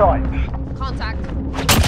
sight. Contact.